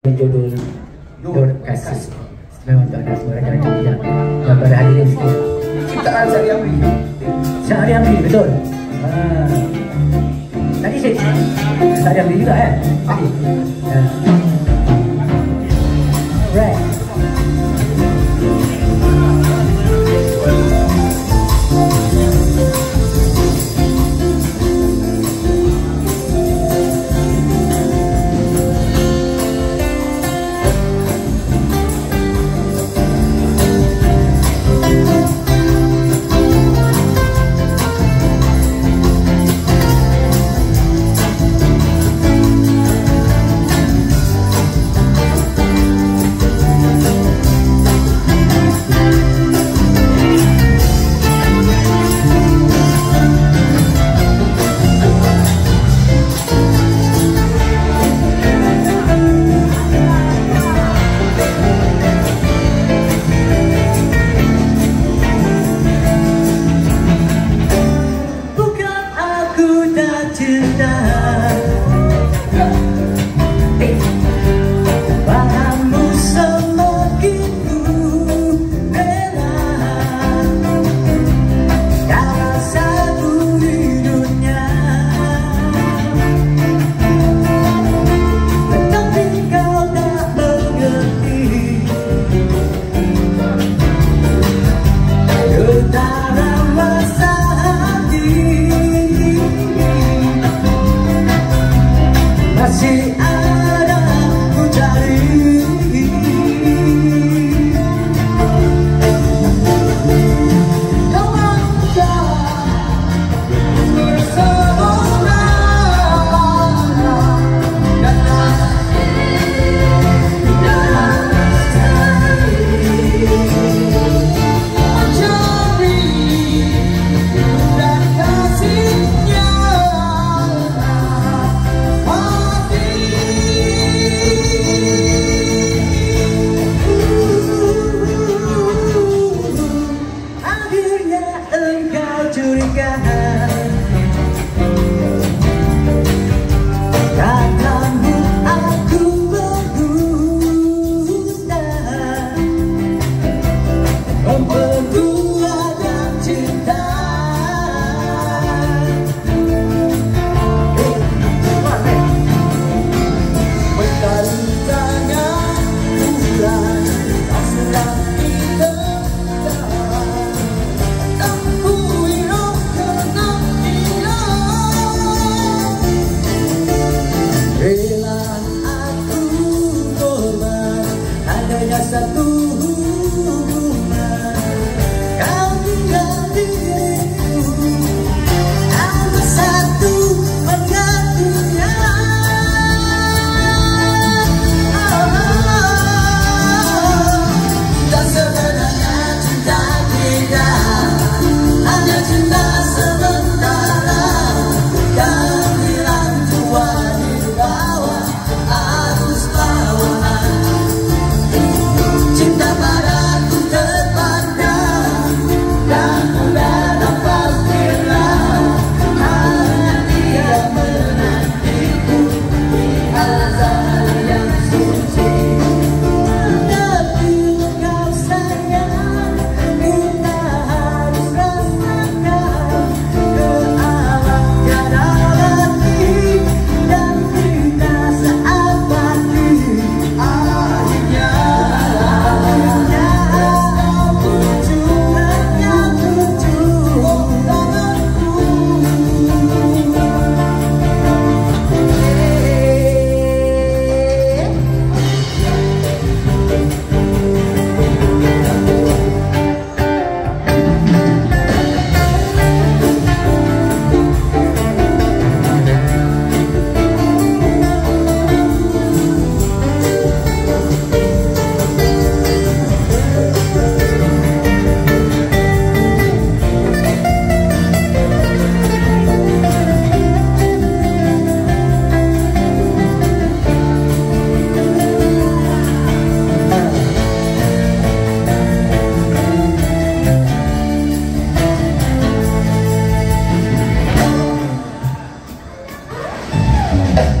Judul Dur Kasih. Memang tak ada suara jangan cakap Dan pada hadirin sikit Ciptaan Sari Amri Syahri Amri betul. Ah. Tadi saya Syahri Amri juga eh? Tadi. Ah. 같은 날. shooting guy Thank